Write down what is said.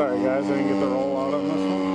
Sorry guys, I didn't get the roll out on this one.